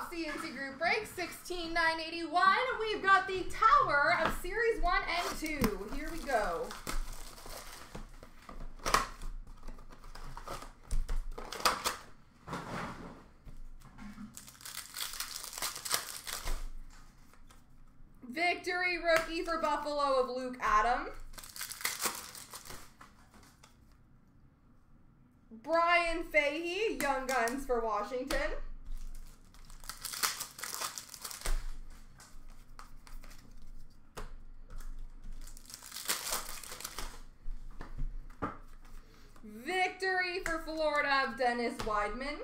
CNC Group Break 16981. We've got the Tower of Series 1 and 2. Here we go. Victory rookie for Buffalo of Luke Adam. Brian Fahey, Young Guns for Washington. Victory for Florida of Dennis Wideman.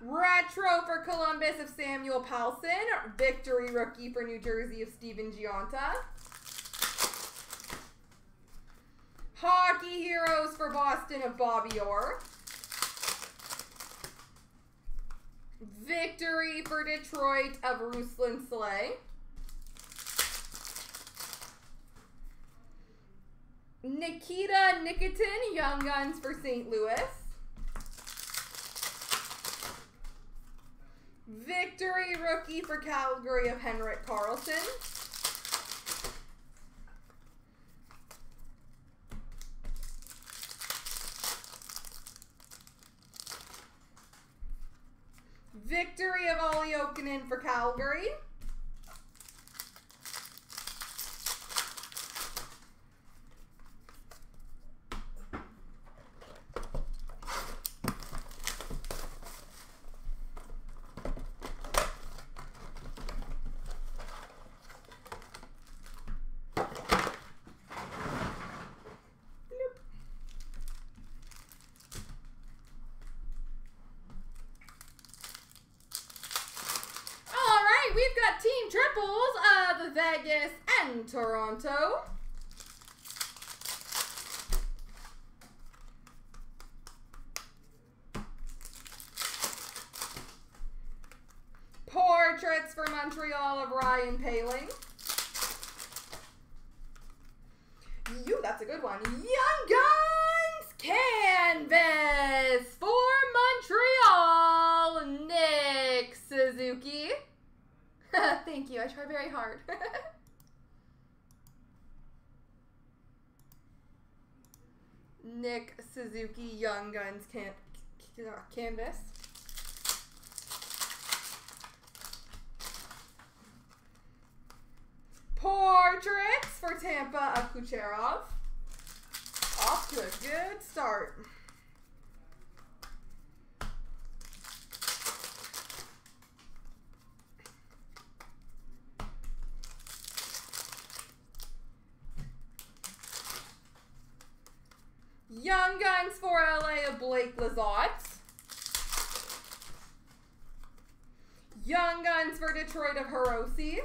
Retro for Columbus of Samuel Pahlsson. Victory rookie for New Jersey of Stephen Gionta. Hockey Heroes for Boston of Bobby Orr. Victory for Detroit of Ruslan Salei. Nikita Nikitin, Young Guns for St. Louis. Victory rookie for Calgary of Henrik Karlsson. Victory of Olli Jokinen for Calgary. All right, we've got team triples of Vegas Toronto. Portraits for Montreal of Ryan Poehling. You, that's a good one. Young Guns Canvas for Montreal, Nick Suzuki. Thank you, I try very hard. Nick Suzuki, Young Guns can Canvas. Portraits for Tampa of Kucherov. Off to a good start. Young Guns for LA of Blake Lizotte. Young Guns for Detroit of Hirose.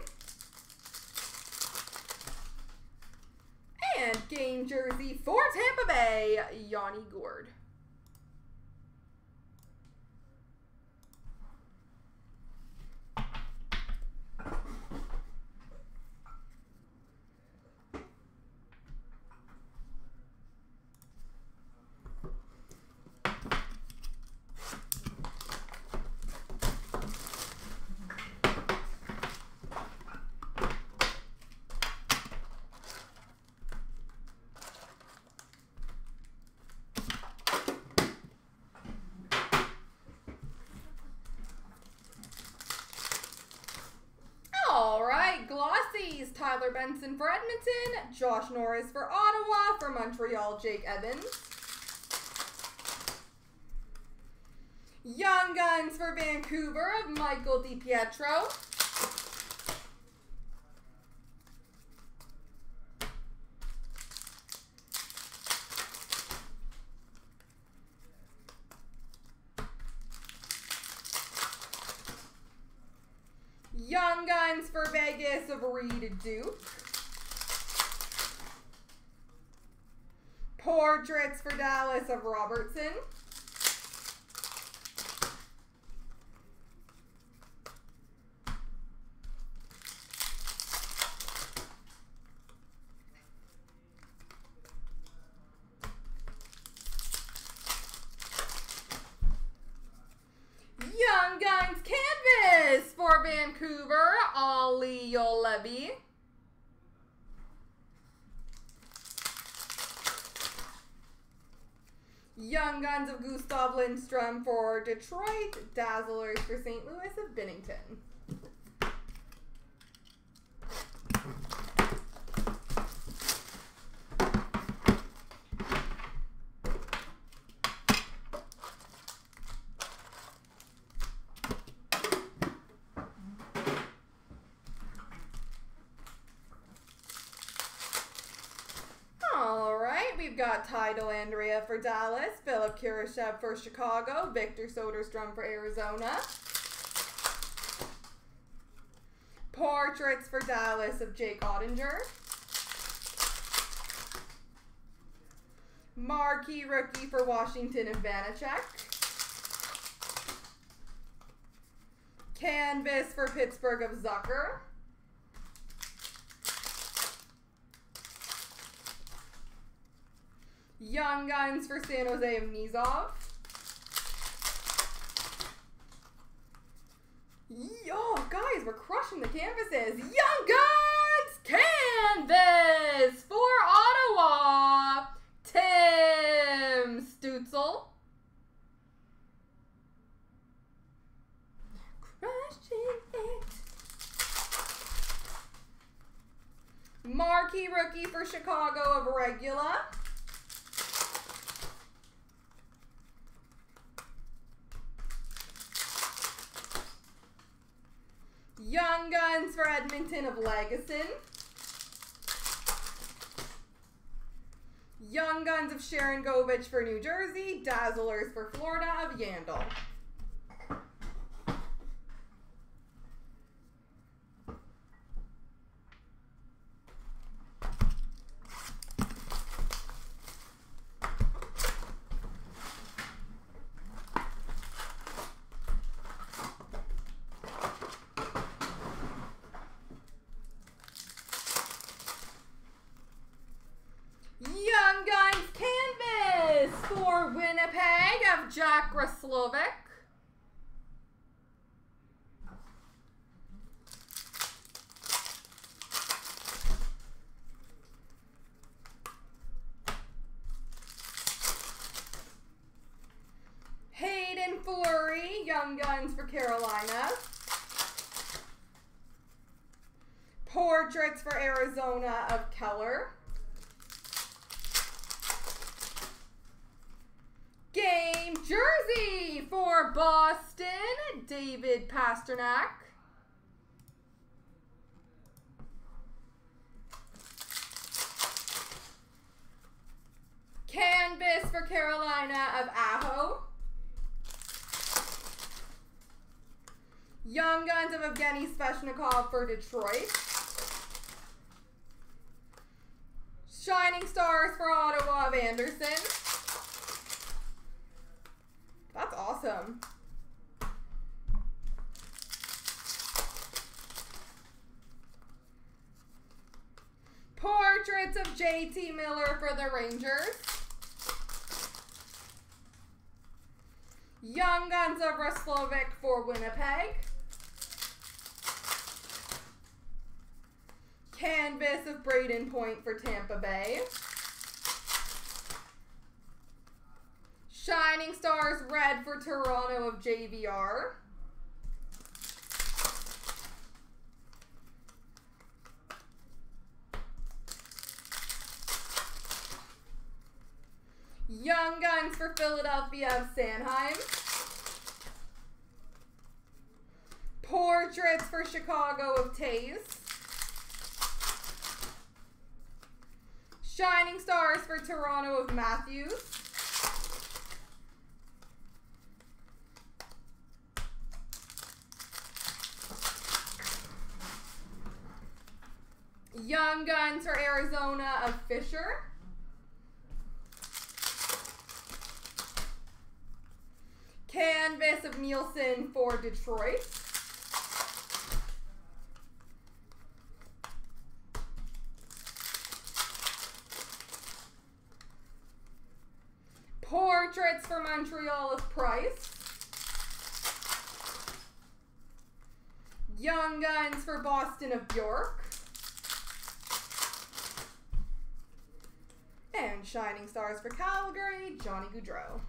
And game jersey for Tampa Bay, Yanni Gourde. All right, Benson for Edmonton, Josh Norris for Ottawa, for Montreal, Jake Evans. Young Guns for Vancouver Michael DiPietro. Young Guns for Vegas of Reid Duke. Portraits for Dallas of Robertson. for Vancouver, Olli Juolevi. Guns of Gustav Lindstrom for Detroit. Dazzlers for St. Louis of Binnington. we've got Ty Dellandrea for Dallas, Philip Kurashev for Chicago, Victor Soderstrom for Arizona. Portraits for Dallas of Jake Oettinger. Marquee rookie for Washington of Vanecek. Canvas for Pittsburgh of Zucker. Young Guns for San Jose of Nizov. Yo, guys, we're crushing the canvases. Young Guns canvas for Ottawa. Tim Stützle. Crushing it. Marquee rookie for Chicago of Regula. Young Guns for Edmonton of Lagesson. Young Guns of Sharangovich for New Jersey. Dazzlers for Florida of Yandle. Young Guns Canvas for Winnipeg of Roslovic. Hayden Fleury, Young Guns for Carolina. Portraits for Arizona of Keller. Game jersey for Boston, David Pastrnak. Canvas for Carolina of Aho. Young Guns of Evgeny Svechnikov for Detroit. Shining Stars for Ottawa of Anderson. That's awesome. Portraits of JT Miller for the Rangers. Young Guns of Roslovic for Winnipeg. Canvas of Brayden Point for Tampa Bay. Shining Stars Red for Toronto of JVR. Young Guns for Philadelphia of Sanheim. Portraits for Chicago of Toews. Shining Stars for Toronto of Matthews. Young Guns for Arizona of Fisher. Canvas of Nielsen for Detroit. Portraits for Montreal of Price. Young Guns for Boston of Bjork. And Shining Stars for Calgary, Johnny Gaudreau.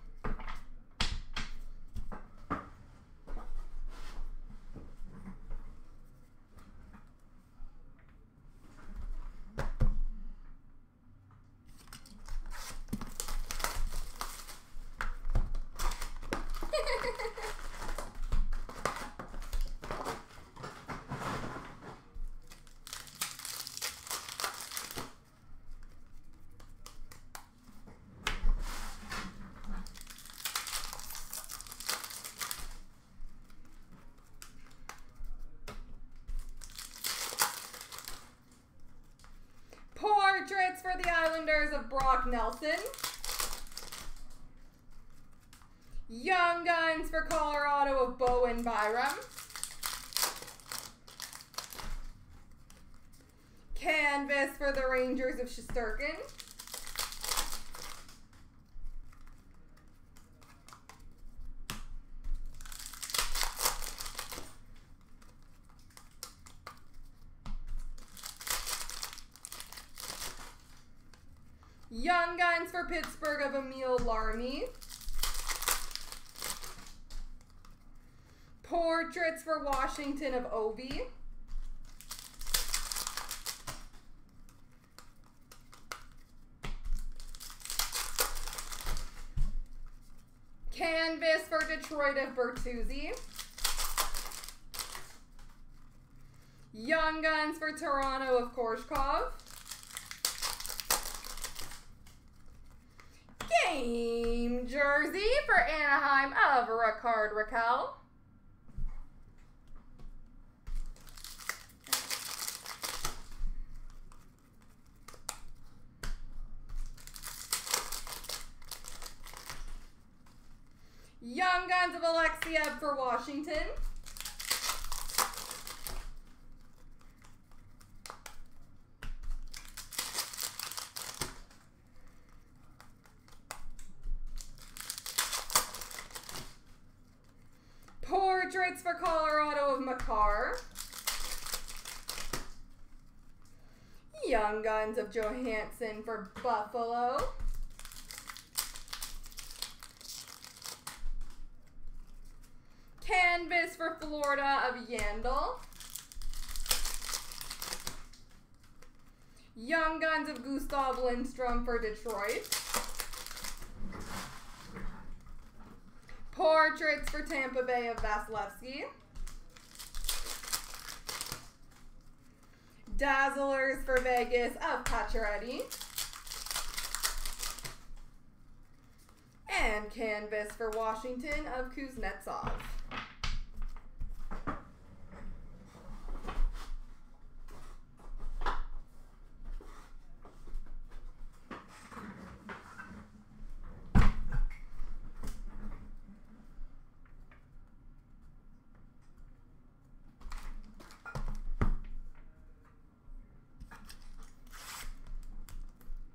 Portraits for the Islanders of Brock Nelson. Young Guns for Colorado of Bowen Byram. Canvas for the Rangers of Shesterkin. Young Guns for Pittsburgh of Emil Larmi. Portraits for Washington of Ovi. Canvas for Detroit of Bertuzzi. Young Guns for Toronto of Korshkov. Game jersey for Anaheim of Rickard Rakell. Young Guns of Alexeyev for Washington. Portraits for Colorado of Makar. Young Guns of Johansson for Buffalo. Canvas for Florida of Yandle. Young Guns of Gustav Lindstrom for Detroit. Portraits for Tampa Bay of Vasilevskiy. Dazzlers for Vegas of Pacioretty. And Canvas for Washington of Kuznetsov.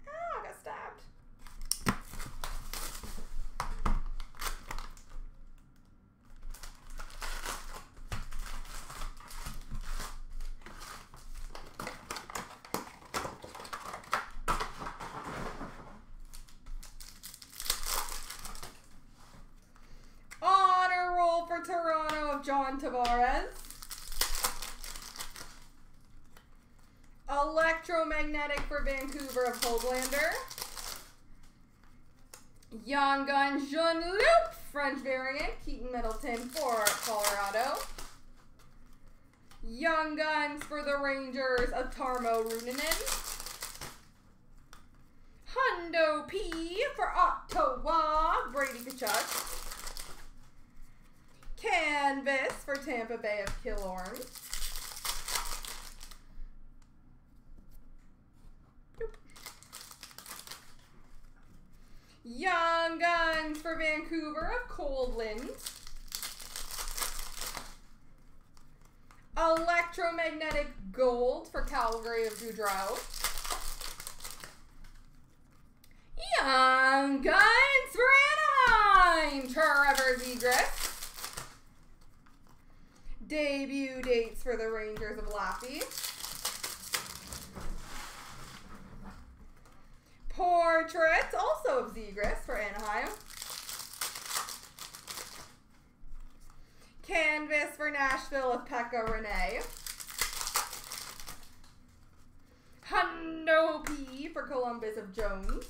Ah, I got stabbed. Honor roll for Toronto of John Tavares. Electromagnetic for Vancouver of Hoglander. Young Gun Jean Loup, French variant, Keaton Middleton for Colorado. Young Guns for the Rangers of Tarmo Reunanen. Hundo P for Ottawa, Brady Tkachuk. Canvas for Tampa Bay of Killorn. Young Guns for Vancouver of Kole Lind. Electromagnetic Gold for Calgary of Gaudreau. Young Guns for Anaheim, Trevor Zegras. Debut dates for the Rangers of Laffy. Portraits, also of Zegras for Anaheim. Canvas for Nashville of Pekka Rinne. Hundo P for Columbus of Jones.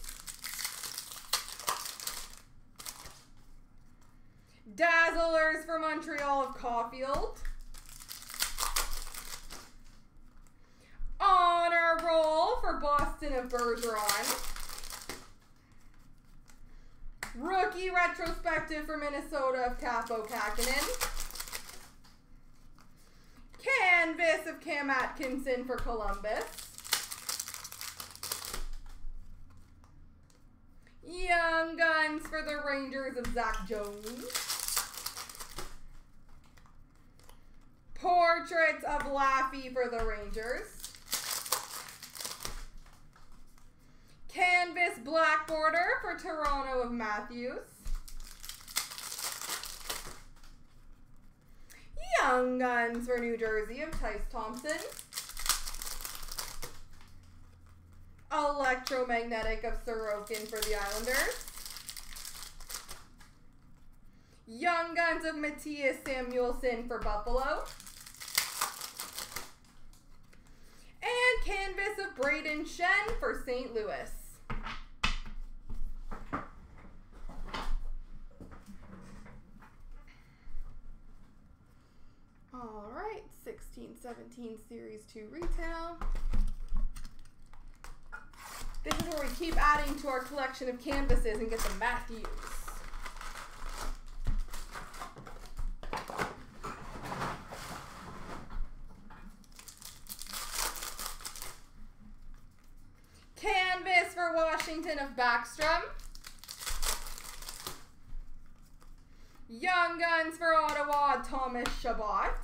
Dazzlers for Montreal of Caufield. Honor Roll for Boston of Bergeron. Rookie Retrospective for Minnesota of Kaapo Kähkönen. Canvas of Cam Atkinson for Columbus. Young Guns for the Rangers of Zach Jones. Portraits of Laffy for the Rangers. Canvas black border for Toronto of Matthews. Young Guns for New Jersey of Tyce Thompson. Electromagnetic of Sorokin for the Islanders. Young Guns of Mattias Samuelsson for Buffalo. And Canvas of Brayden Schenn for St. Louis. All right, 1617 Series 2 Retail. This is where we keep adding to our collection of canvases and get the Matthews. Canvas for Washington of Backstrom. Young Guns for Ottawa, Thomas Chabot.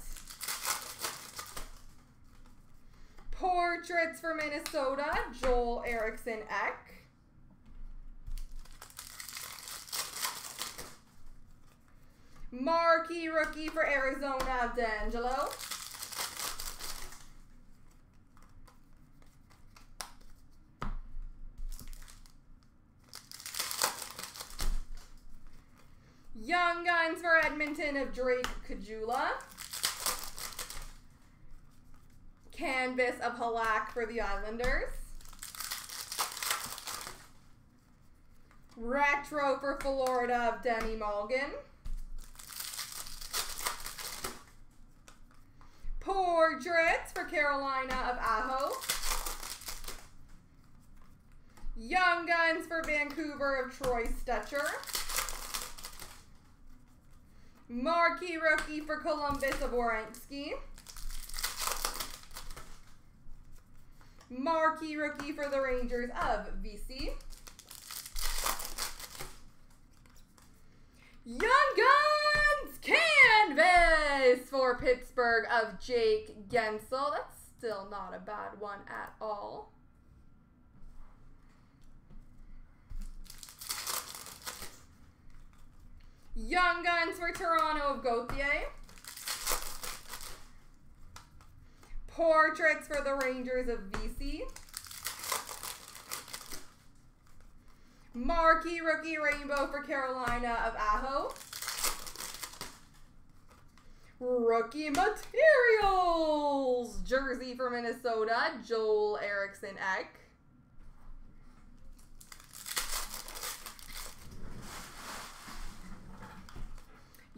Portraits for Minnesota, Joel Eriksson Ek. Marquee rookie for Arizona, DeAngelo. Young Guns for Edmonton of Drake Caggiula. Canvas of Halak for the Islanders. Retro for Florida of Denny Mulligan. Portraits for Carolina of Aho. Young Guns for Vancouver of Troy Stecher. Marquee rookie for Columbus of Werenski. Marquee rookie for the Rangers of VC. Young Guns canvas for Pittsburgh of Jake Guentzel. That's still not a bad one at all. Young Guns for Toronto of Gauthier. Portraits for the Rangers of VC. Marquee Rookie Rainbow for Carolina of Aho. Rookie Materials Jersey for Minnesota, Joel Eriksson Ek.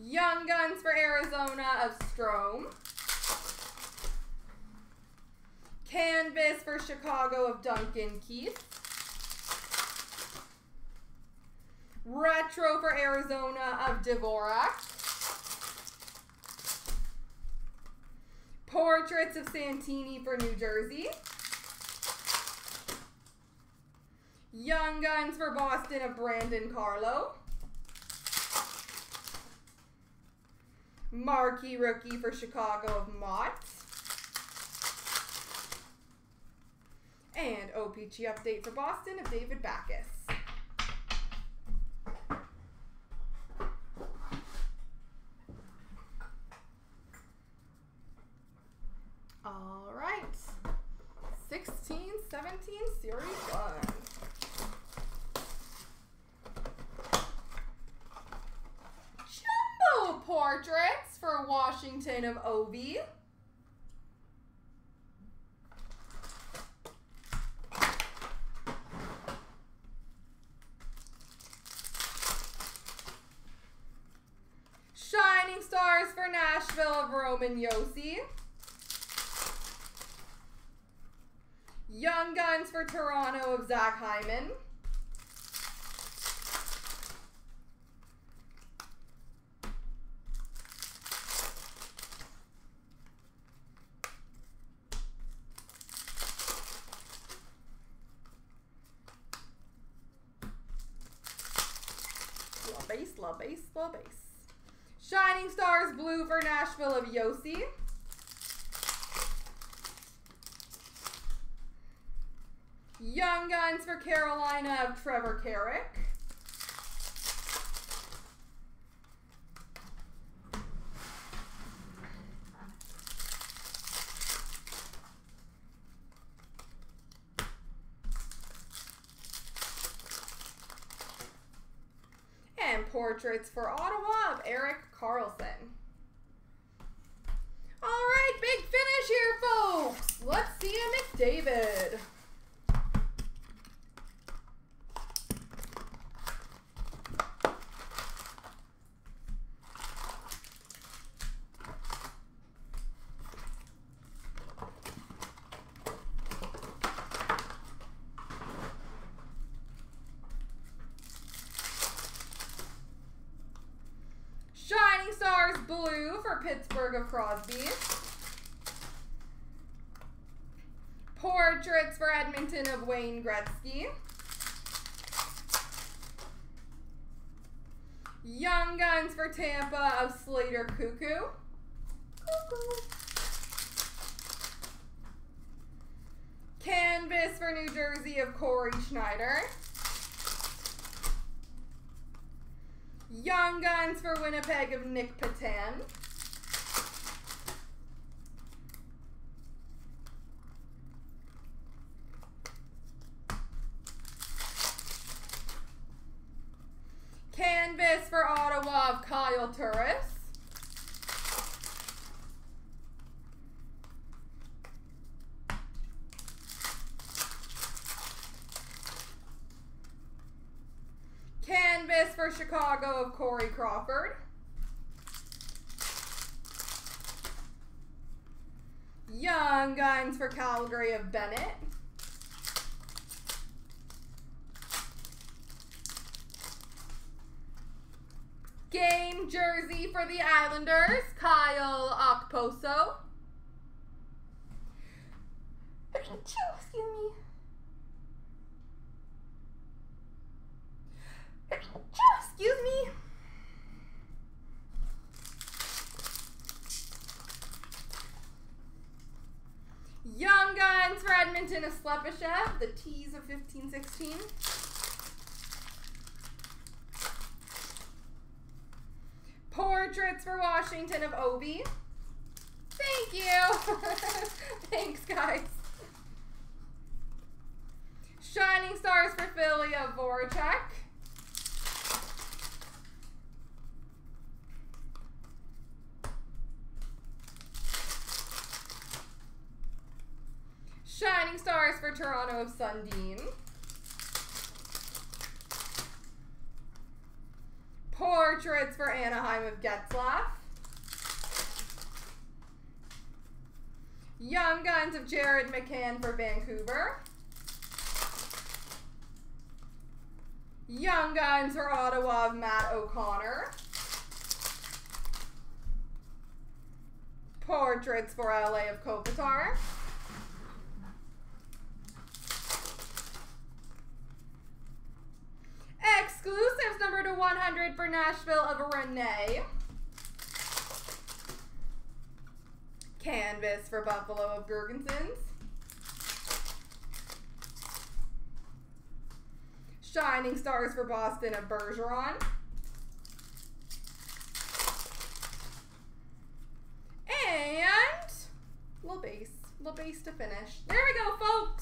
Young Guns for Arizona of Strome. Canvas for Chicago of Duncan Keith. Retro for Arizona of Dvorak. Portraits of Santini for New Jersey. Young Guns for Boston of Brandon Carlo. Marquee rookie for Chicago of Motte. And OPG update for Boston of David Backes. 17, Series 1. Jumbo portraits for Washington of Ovi. Shining Stars for Nashville of Roman Josi. Young Guns for Toronto of Zach Hyman. For Nashville of Josi. Young Guns for Carolina of Trevor Carrick. And portraits for Ottawa of Erik Karlsson. All right, big finish here, folks. Let's see a McDavid. Shining Stars Blue for Pittsburgh of Crosby. Portraits for Edmonton of Wayne Gretzky. Young Guns for Tampa of Slater Koekkoek. Koekkoek. Canvas for New Jersey of Cory Schneider. Young Guns for Winnipeg of Nic Petan. Canvas for Ottawa of Kyle Turris. Canvas for Chicago of Corey Crawford. Young Guns for Calgary of Bennett. Game jersey for the Islanders, Kyle Okposo. Excuse me. Excuse me. Young Guns for Edmonton of Slepyshev, the T's of 1516. Portraits for Washington of Ovi. Thank you. Thanks, guys. Shining Stars for Philly of Voracek. Shining Stars for Toronto of Sundin. Portraits for Anaheim of Getzlaf. Young Guns of Jared McCann for Vancouver. Young Guns for Ottawa of Matt O'Connor. Portraits for LA of Kopitar. 100 for Nashville of Rinne. Canvas for Buffalo of Girgensons. Shining Stars for Boston of Bergeron. And little base. Little base to finish. There we go, folks.